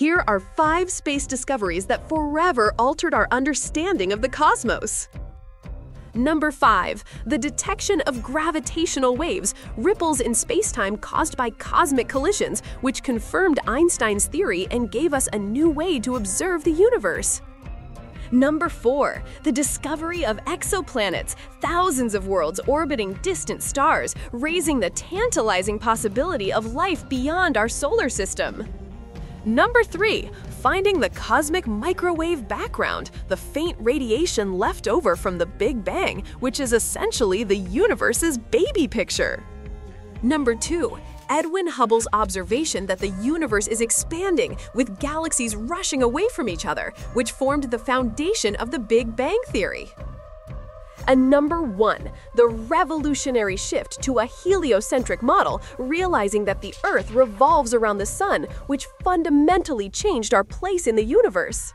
Here are five space discoveries that forever altered our understanding of the cosmos. Number 5. The detection of gravitational waves, ripples in spacetime caused by cosmic collisions, which confirmed Einstein's theory and gave us a new way to observe the universe. Number 4. The discovery of exoplanets, thousands of worlds orbiting distant stars, raising the tantalizing possibility of life beyond our solar system. Number 3. Finding the cosmic microwave background, the faint radiation left over from the Big Bang, which is essentially the universe's baby picture. Number 2. Edwin Hubble's observation that the universe is expanding, with galaxies rushing away from each other, which formed the foundation of the Big Bang Theory. And number one, the revolutionary shift to a heliocentric model, realizing that the Earth revolves around the Sun, which fundamentally changed our place in the universe.